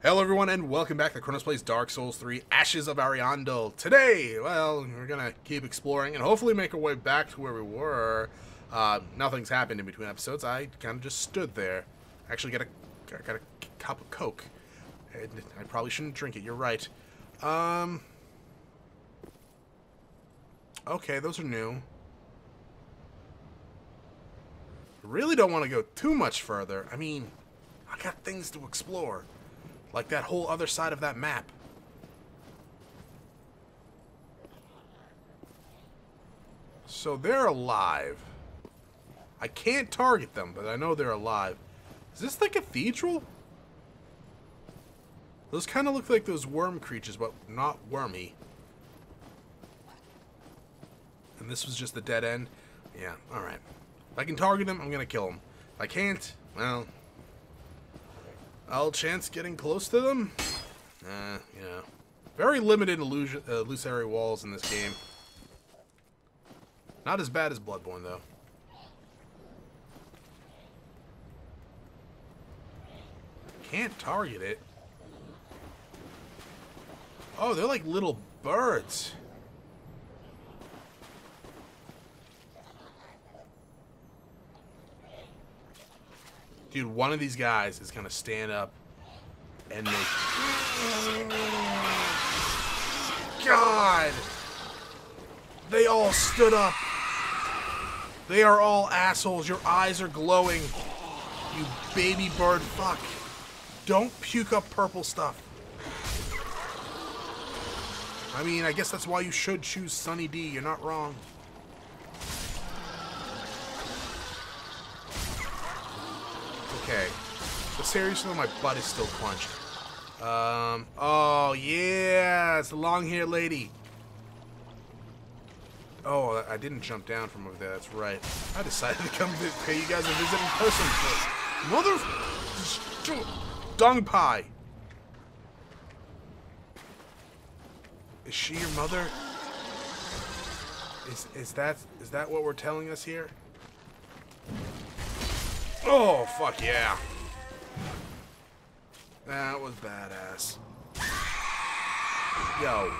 Hello everyone and welcome back to Chronos Plays Dark Souls 3 Ashes of Ariandel. Today, well, we're gonna keep exploring and hopefully make our way back to where we were. Uh, nothing's happened in between episodes. I kind of just stood there. Actually got a, got a cup of Coke. I probably shouldn't drink it, you're right. Um... Okay, those are new. Really don't want to go too much further. I mean, I got things to explore. Like that whole other side of that map. So they're alive. I can't target them, but I know they're alive. Is this the cathedral? Those kind of look like those worm creatures, but not wormy. And this was just the dead end? Yeah, alright. If I can target them, I'm to kill them. If I can't, well, I'll chance getting close to them? Uh, yeah. Very limited illusion, uh, illusory walls in this game. Not as bad as Bloodborne, though. Can't target it. Oh, they're like little birds. Dude, one of these guys is gonna stand up and make. God! They all stood up. They are all assholes. Your eyes are glowing. You baby bird fuck. Don't puke up purple stuff. I mean, I guess that's why you should choose Sunny D. You're not wrong. Okay. But seriously, my butt is still clenched. Um, oh, yeah, it's the long-haired lady. Oh, I didn't jump down from over there, that's right. I decided to come to pay you guys a visit in person. Mother... Dung pie. Is she your mother? Is, is that, is that what we're telling us here? Oh, fuck yeah. That was badass. Yo.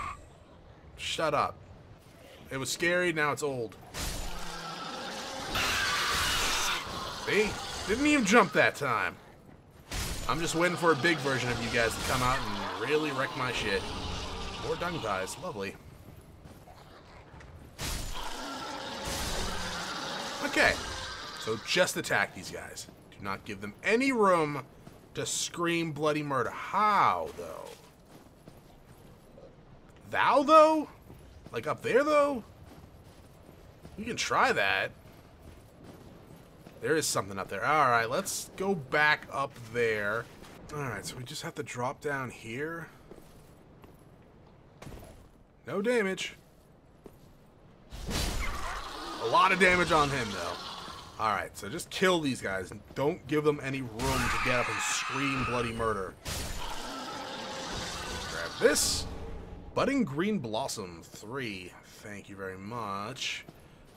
Shut up. It was scary, now it's old. See? Didn't even jump that time. I'm just waiting for a big version of you guys to come out and really wreck my shit. More dung pies. Lovely. Okay. So just attack these guys. Do not give them any room to scream bloody murder. How, though? Thou, though? Like up there, though? You can try that. There is something up there. Alright, let's go back up there. Alright, so we just have to drop down here. No damage. A lot of damage on him, though. Alright, so just kill these guys don't give them any room to get up and scream bloody murder. Grab this. Budding Green Blossom 3. Thank you very much.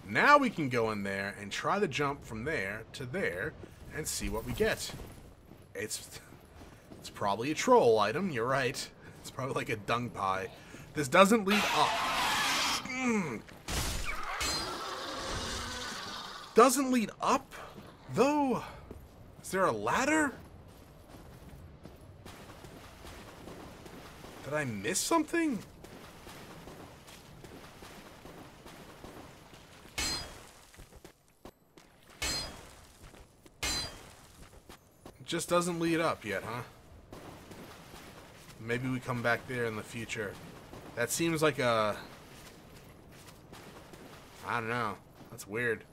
Now we can go in there and try the jump from there to there and see what we get. It's it's probably a troll item, you're right. It's probably like a dung pie. This doesn't lead up. Mm, doesn't lead up, though. Is there a ladder? Did I miss something? It just doesn't lead up yet, huh? Maybe we come back there in the future. That seems like a... I don't know. That's weird.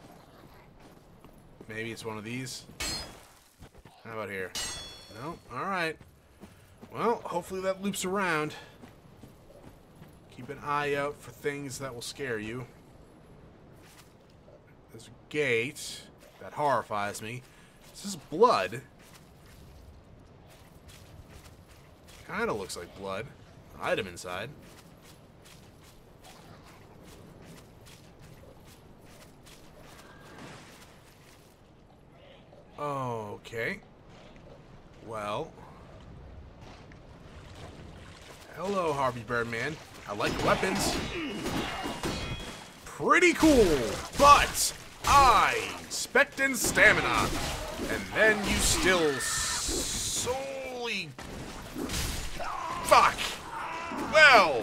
Maybe it's one of these. How about here? No? Alright. Well, hopefully that loops around. Keep an eye out for things that will scare you. There's a gate. That horrifies me. This is blood. Kinda looks like blood. Item inside. Okay. Well. Hello, Harvey Birdman. I like weapons. Pretty cool, but I spect and stamina. And then you still solely... Fuck! Well...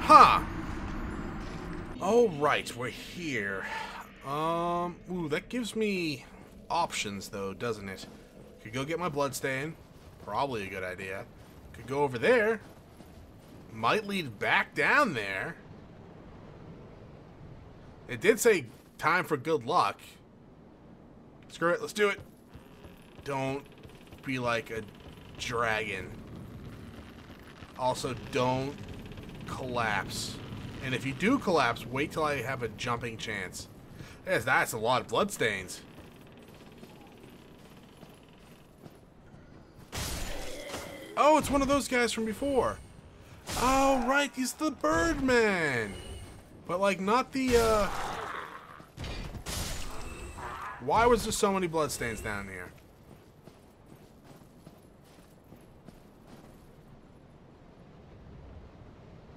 Huh. Oh, right, we're here. Um, ooh, that gives me options, though, doesn't it? Could go get my bloodstain. Probably a good idea. Could go over there. Might lead back down there. It did say time for good luck. Screw it, let's do it. Don't be like a dragon. Also, don't collapse. And if you do collapse, wait till I have a jumping chance. Yes, that's a lot of bloodstains. Oh, it's one of those guys from before. Oh, right, he's the Birdman. But, like, not the, uh... Why was there so many bloodstains down here?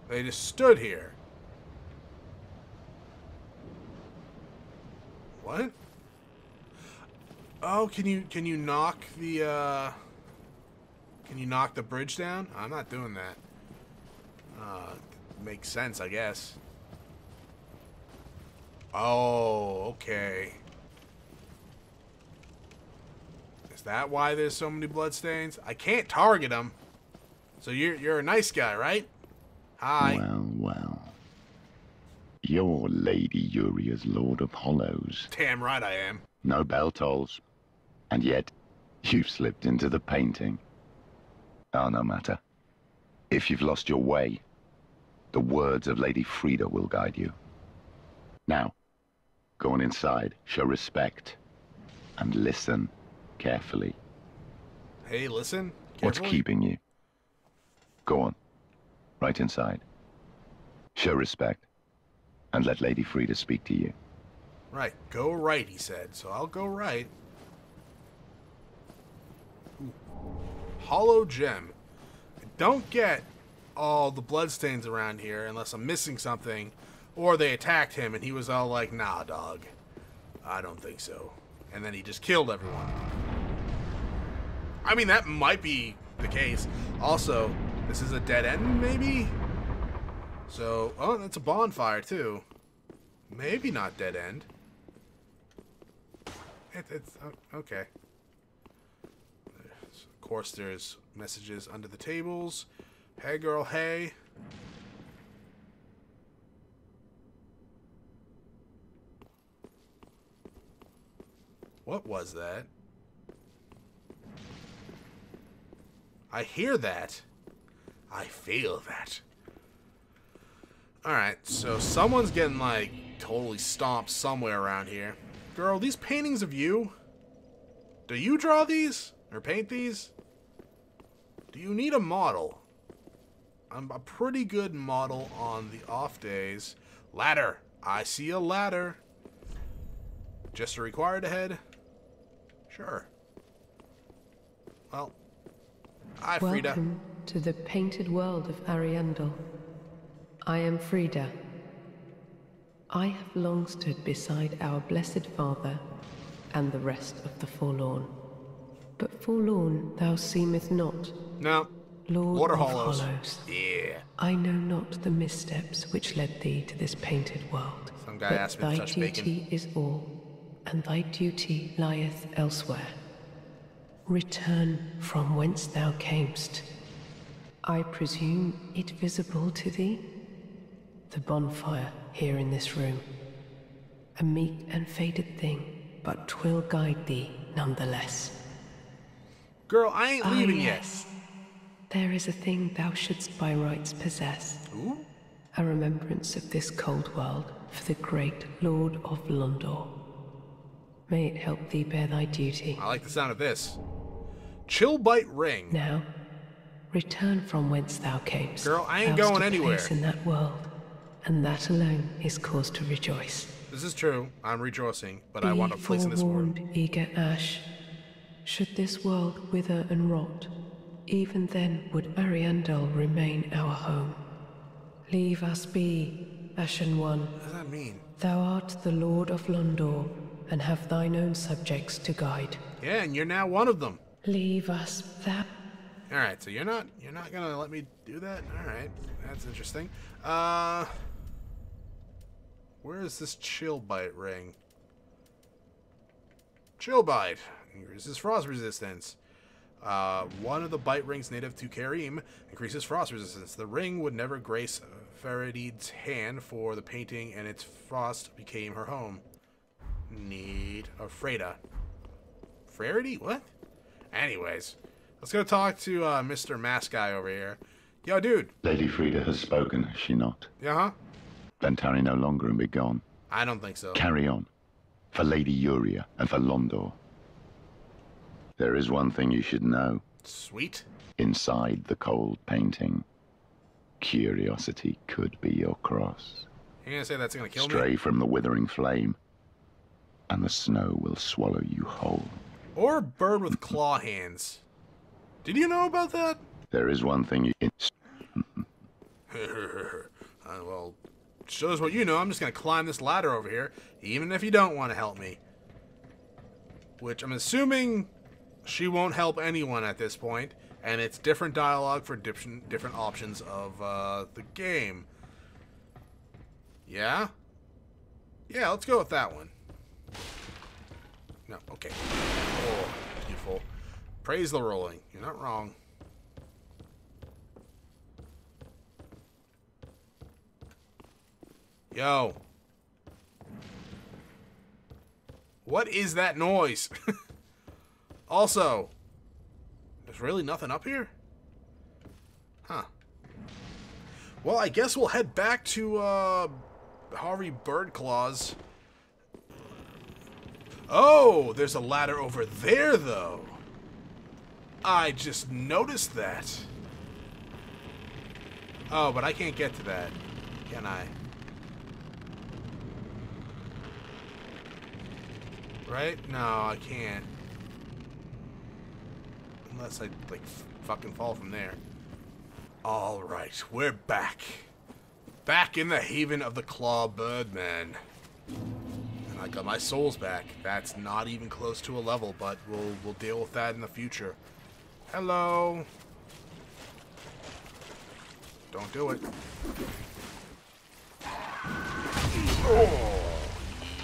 They just stood here. What? Oh, can you can you knock the uh can you knock the bridge down? I'm not doing that. Uh makes sense, I guess. Oh, okay. Is that why there's so many bloodstains? I can't target them. So you're you're a nice guy, right? Hi. Well. You're Lady Yuria's Lord of Hollows. Damn right I am. No bell tolls. And yet, you've slipped into the painting. Oh, no matter. If you've lost your way, the words of Lady Friede will guide you. Now, go on inside, show respect, and listen carefully. Hey, listen. What's keeping you? Go on. Right inside. Show respect. And let Lady Friede speak to you. Right, go right, he said. So I'll go right. Ooh. Hollow gem. I don't get all the bloodstains around here unless I'm missing something. Or they attacked him and he was all like, nah, dog. I don't think so. And then he just killed everyone. I mean, that might be the case. Also, this is a dead end, maybe? So, oh, that's a bonfire, too. Maybe not dead end. It, it's, oh, okay. Of course, there's messages under the tables. Hey, girl, hey. What was that? I hear that. I feel that. Alright, so someone's getting, like, totally stomped somewhere around here. Girl, these paintings of you? Do you draw these? Or paint these? Do you need a model? I'm a pretty good model on the off days. Ladder! I see a ladder. Just a required ahead? Sure. Well, Friede. Welcome to the painted world of Ariandel. I am Friede. I have long stood beside our blessed father and the rest of the forlorn. But forlorn thou seemest not, No. Lord Water of hollows. hollows. Yeah. I know not the missteps which led thee to this painted world. Some guy but asked me to thy duty bacon. is all, and thy duty lieth elsewhere. Return from whence thou camest. I presume it visible to thee? The bonfire here in this room. A meek and faded thing, but 'twill guide thee nonetheless. Girl, I ain't Ah, leaving yes. There is a thing thou shouldst by rights possess. Ooh. A remembrance of this cold world for the great Lord of Londor. May it help thee bear thy duty. I like the sound of this. Chill bite ring. Now, return from whence thou camest. Girl, I ain't going anywhere. place in that world, and that alone is cause to rejoice. This is true. I'm rejoicing, but I want a place in this world. eager ash. Should this world wither and rot, even then would Ariandel remain our home. Leave us be, Ashen One. What does that mean? Thou art the Lord of Londor, and have thine own subjects to guide. Yeah, and you're now one of them. Leave us that. All right, so you're not you're not gonna let me do that. All right, that's interesting. Uh, where is this chill bite ring? Chill bite increases frost resistance. Uh, one of the bite rings native to Carim increases frost resistance. The ring would never grace Farid's hand for the painting, and its frost became her home. Need of Freda. Faraday? What? Anyways, let's go talk to uh, Mr. Mask Guy over here. Yo, dude. Lady Frida has spoken, has she not? Yeah, huh? Tarry no longer and be gone. I don't think so. Carry on. For Lady Yuria and for Londor. There is one thing you should know. Sweet. Inside the cold painting, curiosity could be your cross. You're gonna say that's gonna kill Stray me? Stray from the withering flame, and the snow will swallow you whole. Or bird with claw hands. Did you know about that? There is one thing you... uh, well, shows what you know. I'm just gonna climb this ladder over here, even if you don't want to help me. Which I'm assuming she won't help anyone at this point, and it's different dialogue for different different options of uh, the game. Yeah. Yeah, let's go with that one. No, okay. Oh, beautiful. Praise the rolling. You're not wrong. Yo. What is that noise? also, there's really nothing up here? Huh. Well, I guess we'll head back to, uh, Harvey Birdclaws. Oh, there's a ladder over there, though. I just noticed that. Oh, but I can't get to that, can I? Right? No, I can't. Unless I, like, fucking fall from there. Alright, we're back. Back in the haven of the Claw Birdman. And I got my souls back. That's not even close to a level, but we'll we'll deal with that in the future. Hello. Don't do it. Oh,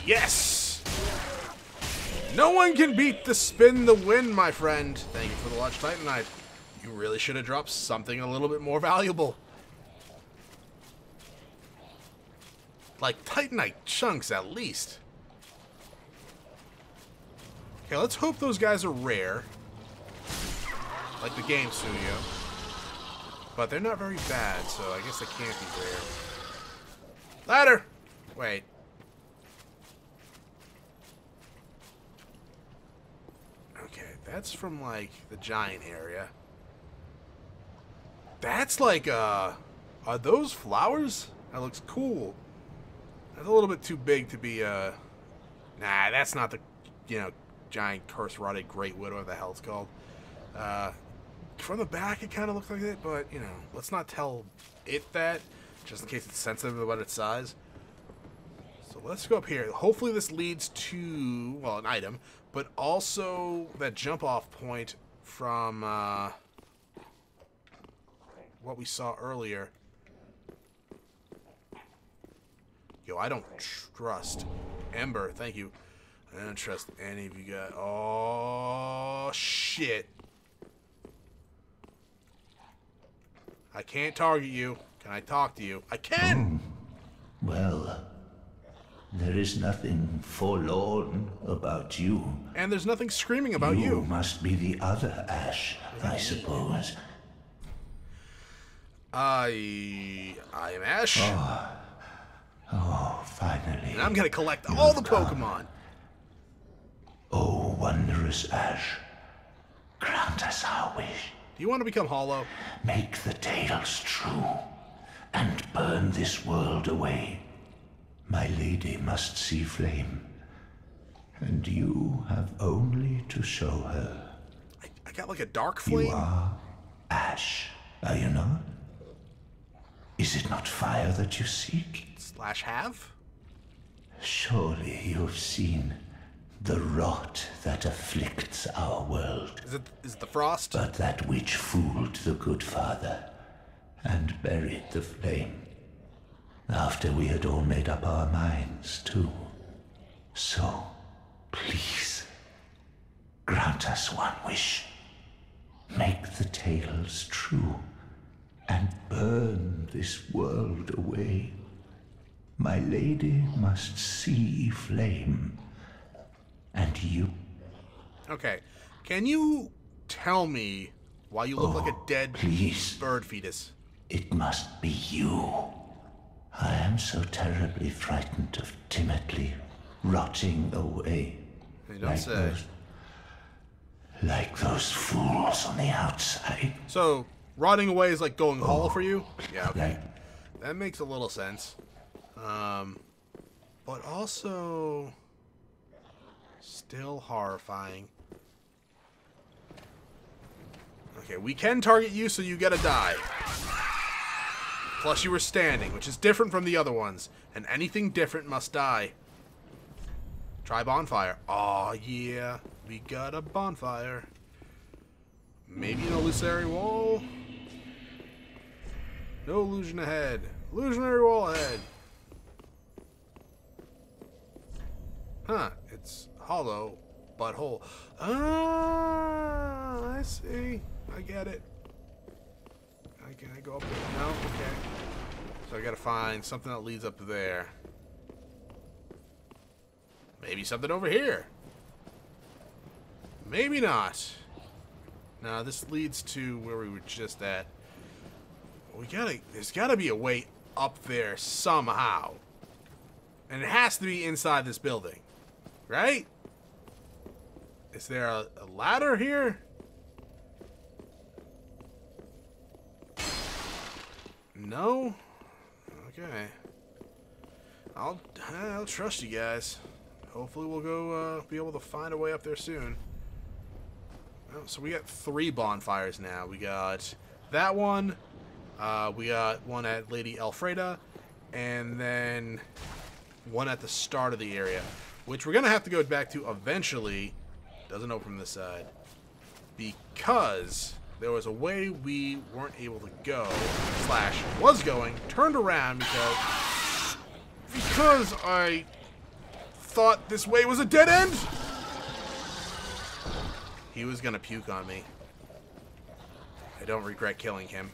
yes. No one can beat the spin the win, my friend. Thank you for the large Titanite. You really should have dropped something a little bit more valuable. Like Titanite chunks at least. Okay, let's hope those guys are rare. Like the game studio. But they're not very bad, so I guess they can't be rare. Ladder! Wait. Okay, that's from like the giant area. That's like uh are those flowers? That looks cool. That's a little bit too big to be uh Nah, that's not the you know, giant curse rotted great widow whatever the hell it's called. Uh from the back it kinda looks like it, but you know, let's not tell it that, just in case it's sensitive about its size. So let's go up here. Hopefully this leads to well an item, but also that jump off point from uh what we saw earlier. Yo, I don't trust. Ember, thank you. I don't trust any of you guys. Oh, shit. I can't target you. Can I talk to you? I can! There is nothing forlorn about you. And there's nothing screaming about you. You must be the other Ash, I suppose. I... I am Ash. Oh, oh finally. And I'm gonna collect all the Pokemon. Oh, wondrous Ash. Grant us our wish. Do you want to become Hollow? Make the tales true. And burn this world away. My lady must see flame. And you have only to show her. I, I got like a dark flame? You are Slash, are you not? Is it not fire that you seek? Slash have? Surely you have seen the rot that afflicts our world. Is it is it the frost? But that which fooled the good father and buried the flame after we had all made up our minds, too. So, please, grant us one wish. Make the tales true and burn this world away. My lady must see flame, and you Okay. Can you tell me why you look like a oh, dead please. bird fetus? It must be you. I am so terribly frightened of timidly rotting away. You don't like say. Those, like those fools on the outside. So, rotting away is like going hollow for you? Yeah, okay. Like, That makes a little sense. Um, but also still horrifying. Okay, we can target you, so you gotta die. Plus, you were standing, which is different from the other ones, and anything different must die. Try bonfire. Aw, yeah, we got a bonfire. Maybe an illusory wall. No illusion ahead. Illusionary wall ahead. Huh, it's hollow, but whole. Ah, I see. I get it. Can I go up there? No? Okay. So I gotta find something that leads up there. Maybe something over here. Maybe not. Now this leads to where we were just at. We gotta, there's gotta be a way up there somehow. And it has to be inside this building. Right? Is there a, a ladder here? No? Okay. I'll, I'll trust you guys. Hopefully we'll go, uh, be able to find a way up there soon. Oh, so we got three bonfires now. We got that one. Uh, we got one at Lady Elfreda, and then one at the start of the area, which we're gonna have to go back to eventually. Doesn't open this side because there was a way we weren't able to go. Slash was going, turned around because because I thought this way was a dead end. He was gonna puke on me. I don't regret killing him.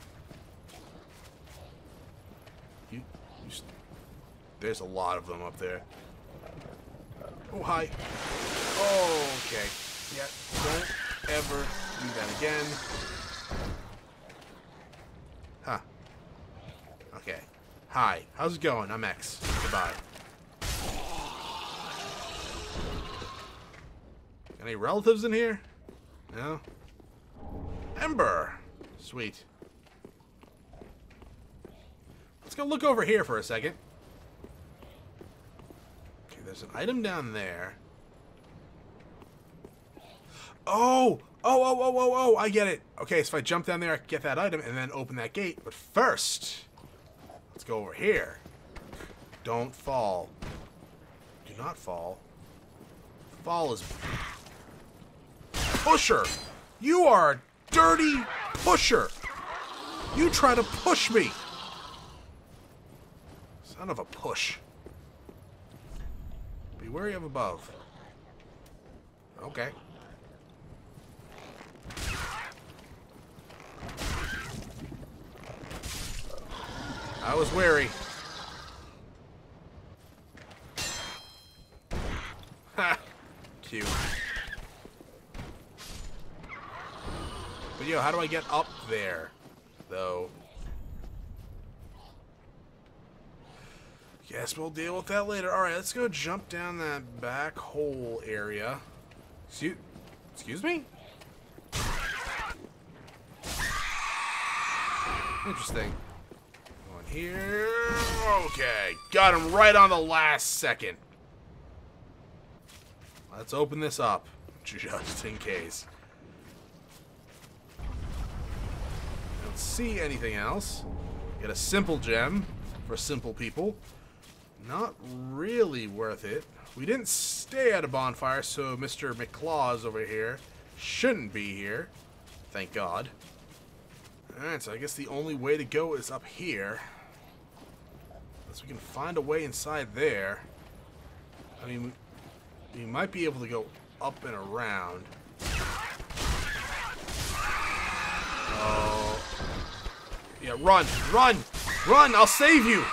You, you there's a lot of them up there. Oh, hi. Oh, okay. Yeah, don't ever do that again. Huh. Okay. Hi, how's it going? I'm X. Goodbye. Any relatives in here? No? Ember! Sweet. Let's go look over here for a second. Okay, there's an item down there. Oh! Oh, oh, oh, oh, oh, I get it. Okay, so if I jump down there, I can get that item and then open that gate. But first, let's go over here. Don't fall. Do not fall. Fall is... Pusher! You are a dirty pusher! You try to push me! Son of a push. Be wary of above. Okay. I was wary. Ha! Cute. But yo, how do I get up there, though? Guess we'll deal with that later. Alright, let's go jump down that back hole area. Excuse, excuse me? Interesting. Here. Okay. Got him right on the last second. Let's open this up, just in case. Don't see anything else. Get a simple gem for simple people. Not really worth it. We didn't stay at a bonfire, so Mr. McClaws over here shouldn't be here. Thank God. Alright, so I guess the only way to go is up here. Unless we can find a way inside there. I mean, we might be able to go up and around. Oh. Yeah, run! Run! Run! I'll save you!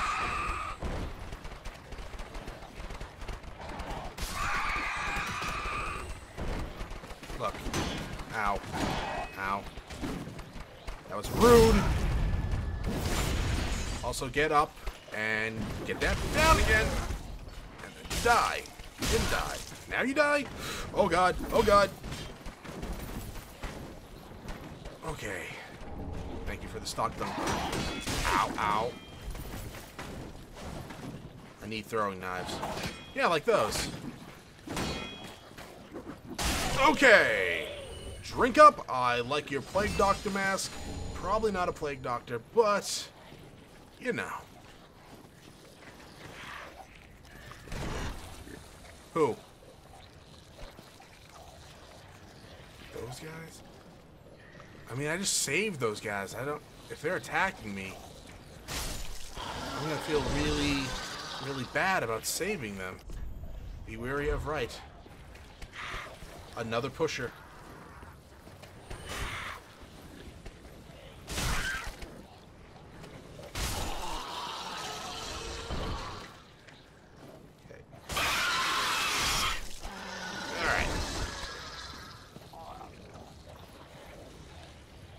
Look. Ow. Ow. That was rude. Also, get up and get that down again. And then die. You didn't die. Now you die? Oh god. Oh god. Okay. Thank you for the stock dump. Ow, ow. I need throwing knives. Yeah, like those. Okay. Drink up. I like your Plague Doctor mask. Probably not a Plague Doctor, but... You know. Who? Those guys? I mean, I just saved those guys. I don't... If they're attacking me, I'm gonna feel really, really bad about saving them. Be wary of right. Another pusher. Okay. Alright.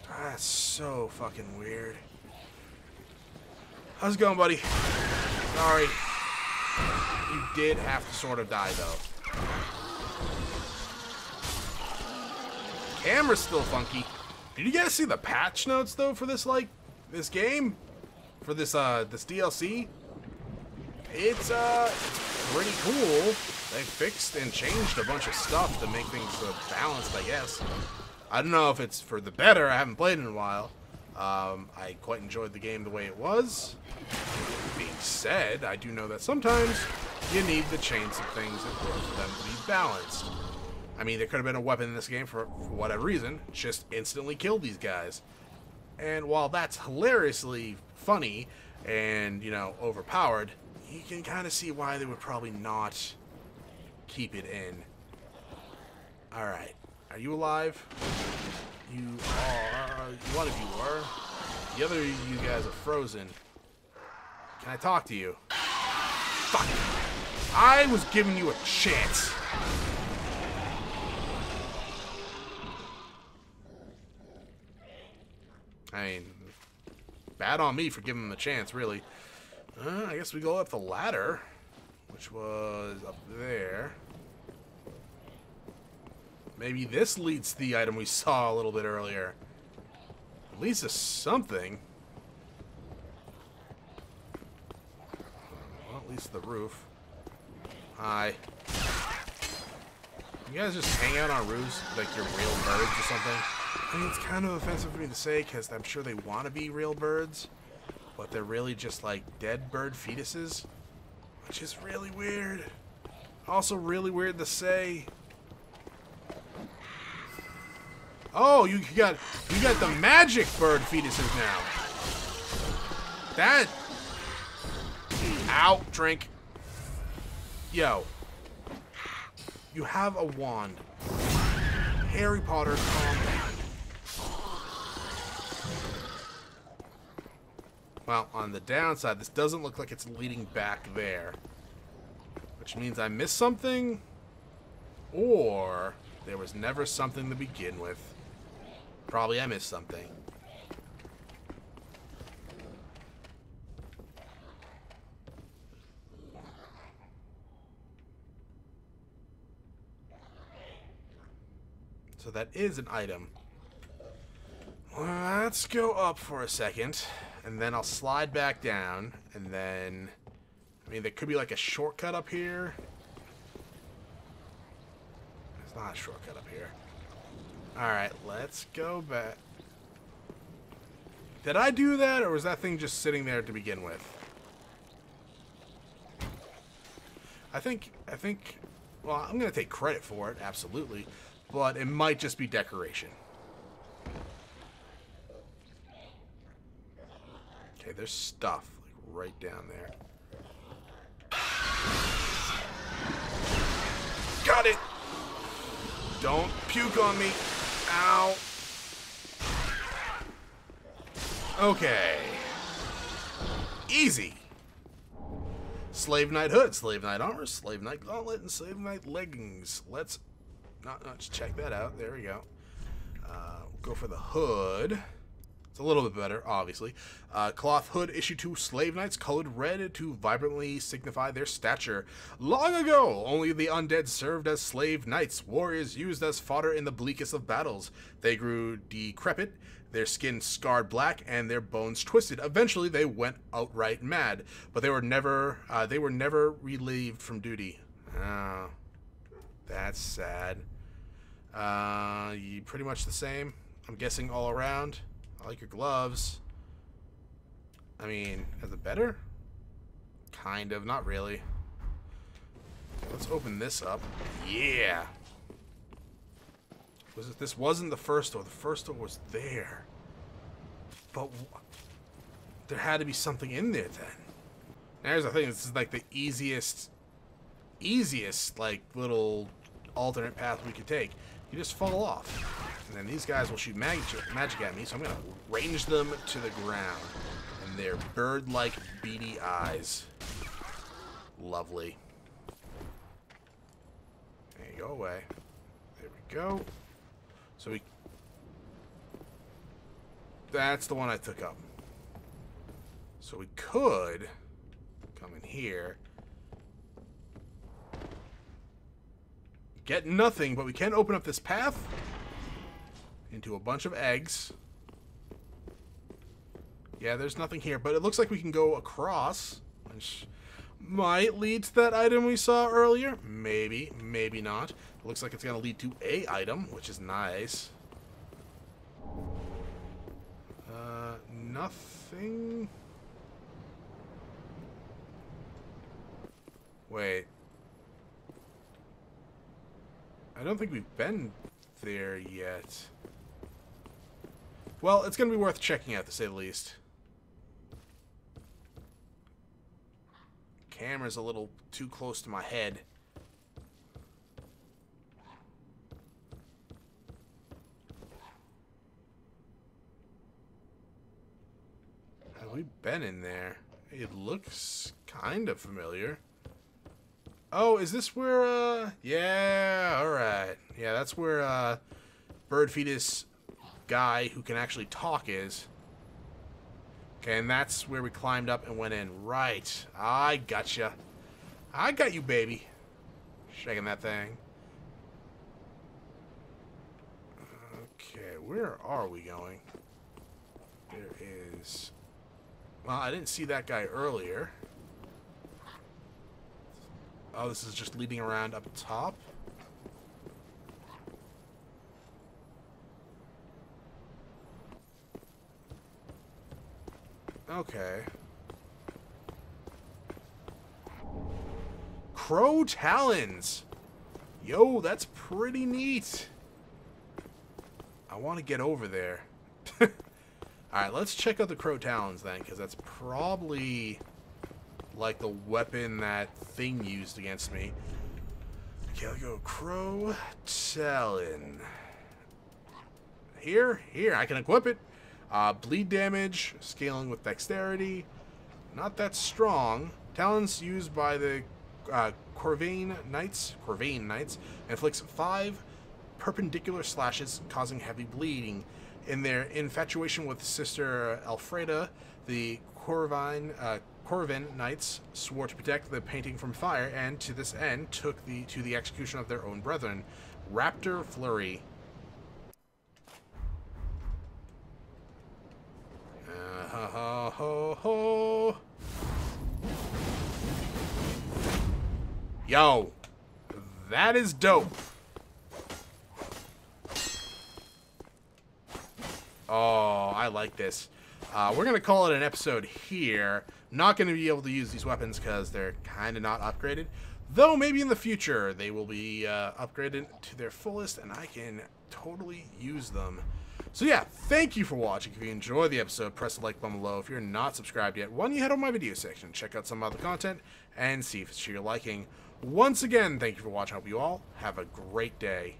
That's so fucking weird. How's it going, buddy? Sorry. You did have to sort of die, though. Camera's still funky. Did you guys see the patch notes, though, for this, like, this game? For this, uh, this DLC? It's, uh, pretty cool. They fixed and changed a bunch of stuff to make things uh, balanced, I guess. I don't know if it's for the better. I haven't played in a while. Um, I quite enjoyed the game the way it was. Being said, I do know that sometimes you need the change of things in order for them to be balanced. I mean, there could have been a weapon in this game for, for whatever reason, just instantly kill these guys. And while that's hilariously funny and, you know, overpowered, you can kind of see why they would probably not keep it in. Alright. Are you alive? You are. One of you are. The other you guys are frozen. Can I talk to you? Fuck. I was giving you a chance. I mean, bad on me for giving him a chance, really. Uh, I guess we go up the ladder, which was up there. Maybe this leads to the item we saw a little bit earlier. At least it's something. Well, at least the roof. Hi. You guys just hang out on roofs like you're real birds or something? I mean, it's kind of offensive for me to say because I'm sure they want to be real birds, but they're really just like dead bird fetuses, which is really weird. Also, really weird to say. Oh, you got you got the magic bird fetuses now. That. Out, drink. Yo. You have a wand. Harry Potter, calm down. Well, on the downside, this doesn't look like it's leading back there. Which means I missed something, or there was never something to begin with. Probably I missed something. So that is an item. Let's go up for a second, and then I'll slide back down, and then... I mean, there could be like a shortcut up here. There's not a shortcut up here. Alright, let's go back. Did I do that, or was that thing just sitting there to begin with? I think, I think, well, I'm going to take credit for it, absolutely, but it might just be decoration. Okay, there's stuff, like, right down there. Got it! Don't puke on me. Ow. Okay. Easy. Slave Knight hood, Slave Knight armor, Slave Knight gauntlet, and Slave Knight leggings. Let's not, not check that out. There we go. Uh, we'll go for the hood. It's a little bit better, obviously. Uh, cloth hood issued to slave knights, colored red to vibrantly signify their stature. Long ago, only the undead served as slave knights, warriors used as fodder in the bleakest of battles. They grew decrepit, their skin scarred black, and their bones twisted. Eventually, they went outright mad, but they were never uh, they were never relieved from duty. Oh, that's sad. Uh, pretty much the same. I'm guessing all around. I like your gloves. I mean, is it better? Kind of, not really. Let's open this up. Yeah. Was it? This wasn't the first door. The first door was there. But there had to be something in there then. Now, here's the thing. This is like the easiest, easiest like little alternate path we could take. You just fall off. And then these guys will shoot magic, magic at me, so I'm going to range them to the ground. And their bird-like beady eyes. Lovely. There you go away. There we go. So we... That's the one I took up. So we could come in here. Get nothing, but we can open up this path into a bunch of eggs. Yeah, there's nothing here, but it looks like we can go across, which might lead to that item we saw earlier. Maybe, maybe not. It looks like it's going to lead to a item, which is nice. Uh, nothing... Wait. I don't think we've been there yet. Well, it's going to be worth checking out, to say the least. Camera's a little too close to my head. Have we been in there? It looks kind of familiar. Oh, is this where, uh... Yeah, alright. Yeah, that's where, uh... Bird Fetus guy who can actually talk is. Okay, and that's where we climbed up and went in. Right. I gotcha. I got you, baby. Shaking that thing. Okay, where are we going? There is... Well, I didn't see that guy earlier. Oh, this is just leading around up top? Okay. Crow Talons! Yo, that's pretty neat. I want to get over there. Alright, let's check out the Crow Talons then, because that's probably like the weapon that thing used against me. Okay, I'll go Crow Talon. Here? Here, I can equip it. Uh, bleed damage, scaling with dexterity. Not that strong. Talons used by the uh, Corvian Knights, Corvian Knights, inflicts five perpendicular slashes, causing heavy bleeding. In their infatuation with Sister Alfreda, the Corvine, uh, Corvin Knights swore to protect the painting from fire, and to this end took the to the execution of their own brethren. Raptor Flurry. Ho ho. Yo, that is dope. Oh, I like this. Uh, we're going to call it an episode here. Not going to be able to use these weapons because they're kind of not upgraded. Though maybe in the future they will be uh, upgraded to their fullest and I can totally use them. So yeah, thank you for watching. If you enjoyed the episode, press the like button below. If you're not subscribed yet, why don't you head over my video section, check out some other content, and see if it's to your liking. Once again, thank you for watching. I hope you all have a great day.